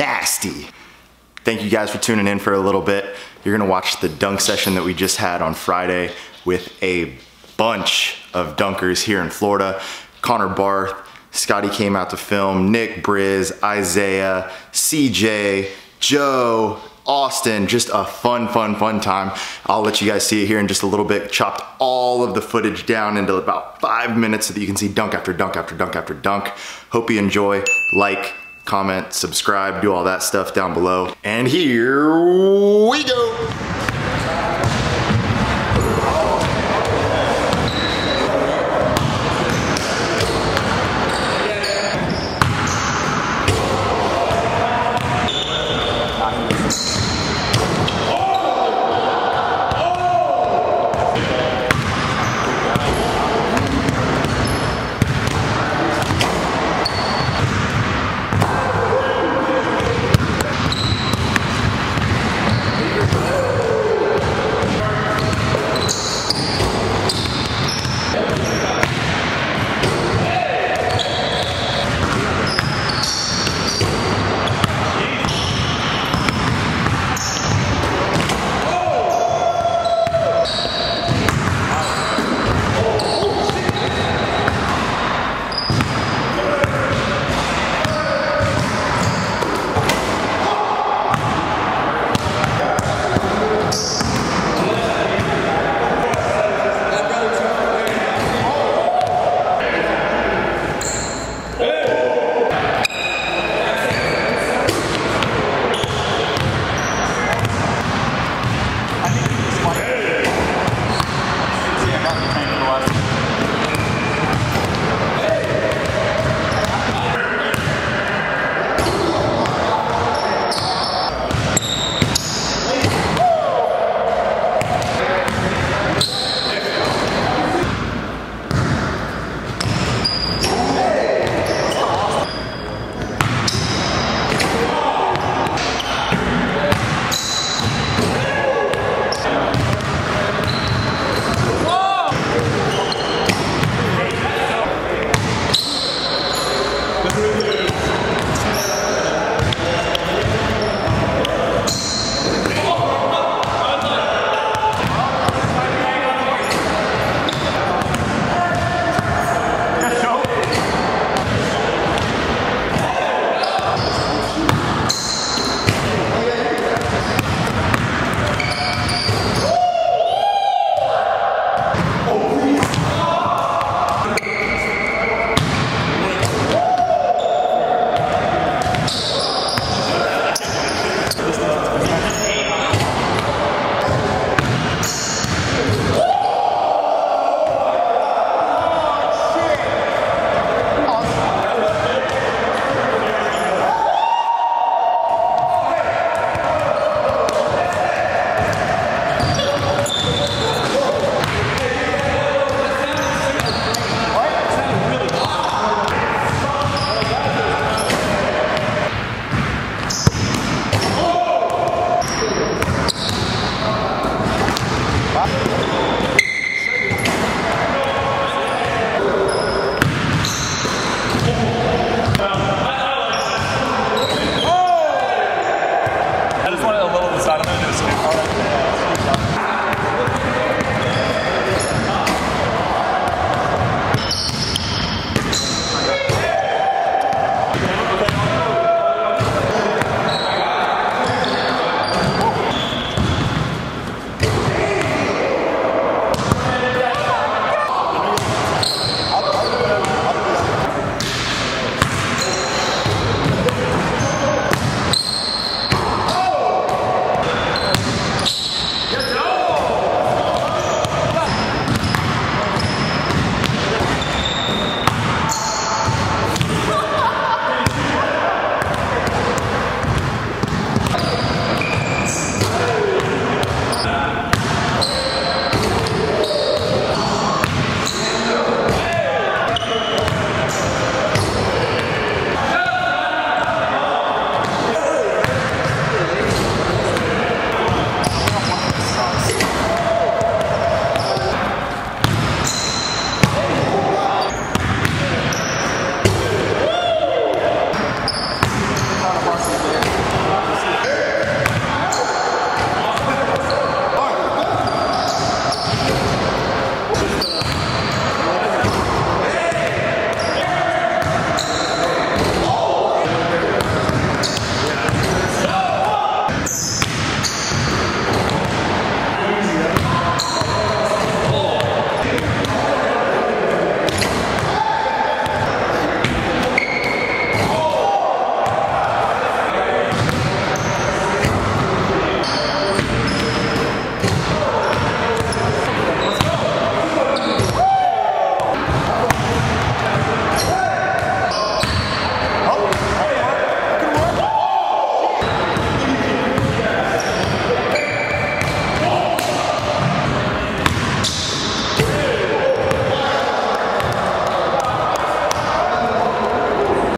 nasty. Thank you guys for tuning in for a little bit. You're gonna watch the dunk session that we just had on Friday with a bunch of dunkers here in Florida. Connor Barth, Scotty came out to film, Nick Briz, Isaiah, CJ, Joe, Austin, just a fun, fun, fun time. I'll let you guys see it here in just a little bit. Chopped all of the footage down into about five minutes so that you can see dunk after dunk after dunk after dunk. Hope you enjoy. Like, comment, subscribe, do all that stuff down below. And here we go.